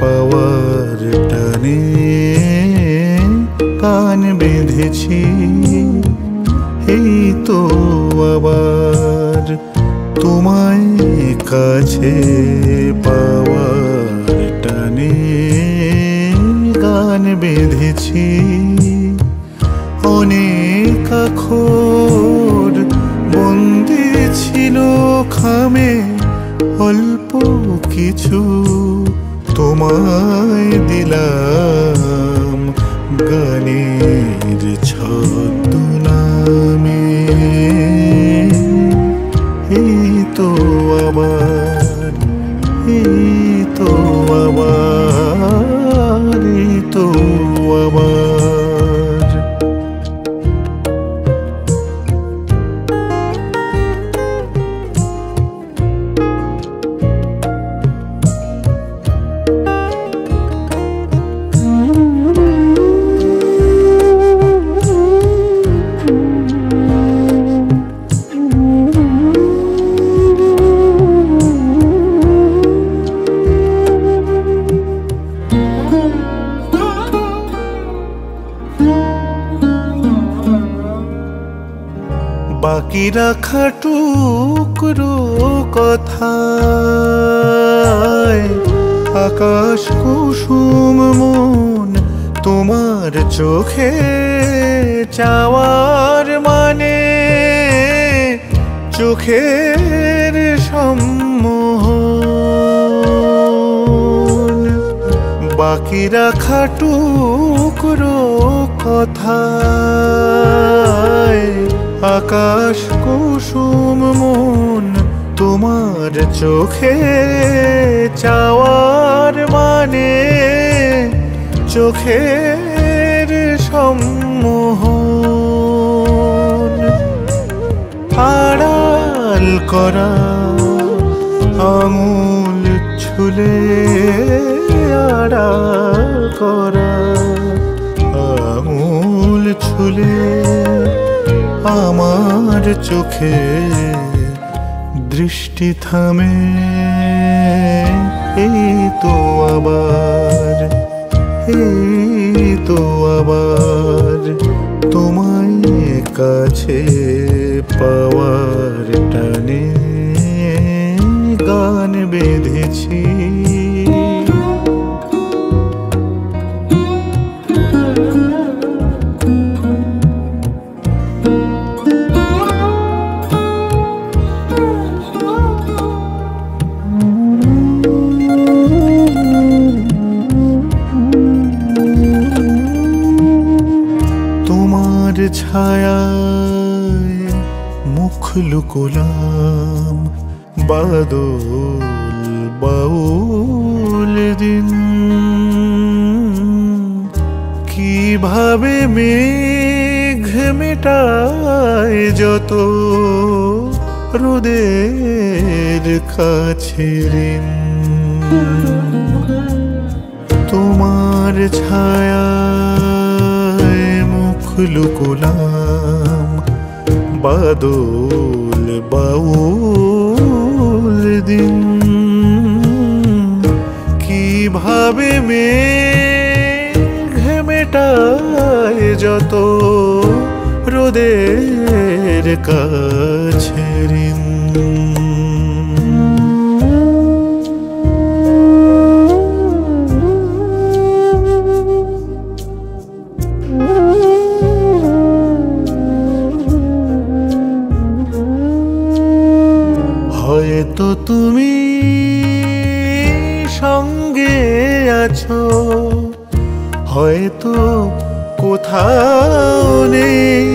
পাওয়ার টানে কান বেঁধেছি। এই তো আবার তোমায় কাছে পাওয়ার টানে গান বেঁধেছি। অনেক আখর বন্দি ছিল খামে, অল্প কিছু তোমায় দিলাম গানের ছদ্মনামে। এই তো আবার এই তো আবার বাকি রাখা টুকরো কথায়। আকাশ কুসুম মন তোমার চোখে চাওয়ার মানে চোখের সম্মোহন। বাকি রাখা টুকরো কথায় আকাশ কুসুম মন তোমার চোখে, চাওয়ার মানে চোখের সম্মোহন। আড়াল করা আঙুল ছুলে, আড়াল করা আঙুল ছুলে আমার চোখে, দৃষ্টি থামে, এই তো আবার, এই তো আবার তোমায় কাছে পাওয়ার টানে গান বেঁধেছি। ছায়ায় মুখ লুকুলাম বাদল বাউল দিন। কীভাবে মেঘ মেটায় যত রোদের কাছে ঋণ। তোমার মুখ লুকোলাম বাদল বাউল দিন। কীভাবে মেঘ মেটায় যত রোদের কাছে ঋণ? সঙ্গে আছো। হয়তো কোথাও নেই।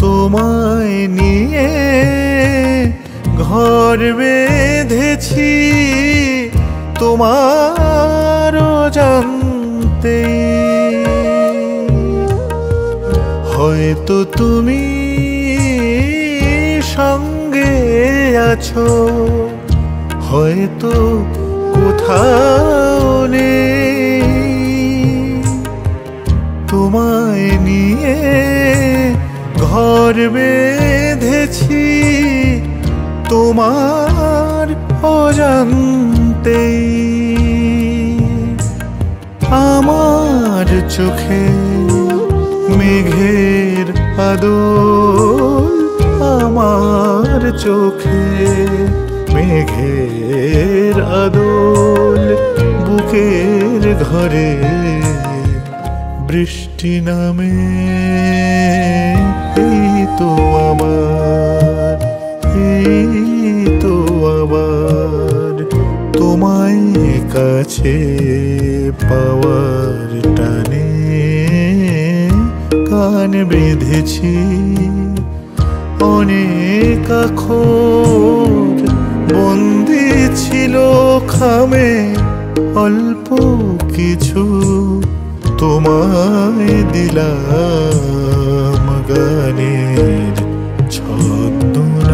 তোমায় নিয়ে ঘর বেঁধেছি। তোমারও জানতে। হয়তো তুমি সঙ্গে আছো। হয়তো কোথাও নেই। তোমায় নিয়ে ঘর বেঁধেছি, তোমার অজান্তেই। আমার চোখে মেঘের আদল, আমার চোখে মেঘের আদল বুকের ঘরে বৃষ্টি নামে তো আমার তো আবার তোমায় কাছে পাওয়ার টানে কান বেঁধেছি অনেক আখর বন্দি ছিল খামে অল্প কিছু। তোমায় দিলাম গানের ছদ্মনামে।